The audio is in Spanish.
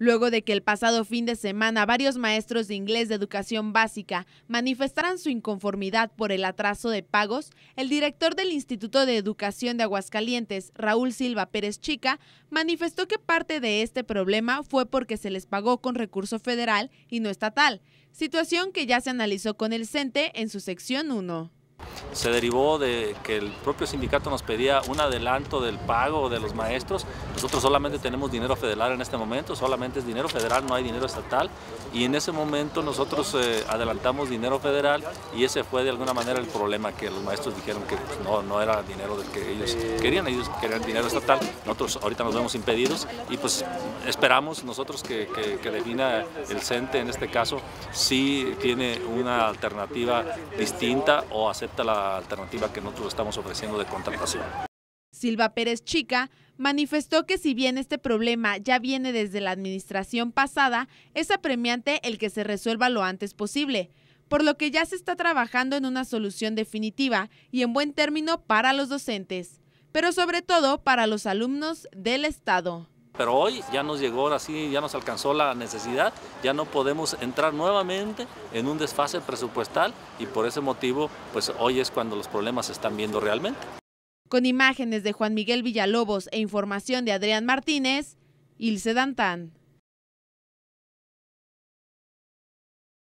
Luego de que el pasado fin de semana varios maestros de inglés de educación básica manifestaran su inconformidad por el atraso de pagos, el director del Instituto de Educación de Aguascalientes, Raúl Silva Pérez Chica, manifestó que parte de este problema fue porque se les pagó con recurso federal y no estatal, situación que ya se analizó con el CENTE en su sección 1 se derivó de que el propio sindicato nos pedía un adelanto del pago de los maestros. Nosotros solamente tenemos dinero federal en este momento, solamente es dinero federal, no hay dinero estatal. Y en ese momento nosotros eh, adelantamos dinero federal y ese fue de alguna manera el problema que los maestros dijeron que pues, no, no era dinero del que ellos querían, ellos querían dinero estatal. Nosotros ahorita nos vemos impedidos y pues esperamos nosotros que, que defina el CENTE en este caso si tiene una alternativa distinta o la alternativa que nosotros estamos ofreciendo de contratación. Silva Pérez Chica manifestó que si bien este problema ya viene desde la administración pasada, es apremiante el que se resuelva lo antes posible, por lo que ya se está trabajando en una solución definitiva y en buen término para los docentes, pero sobre todo para los alumnos del Estado pero hoy ya nos llegó así, ya nos alcanzó la necesidad, ya no podemos entrar nuevamente en un desfase presupuestal y por ese motivo, pues hoy es cuando los problemas se están viendo realmente. Con imágenes de Juan Miguel Villalobos e información de Adrián Martínez, Ilse Dantán.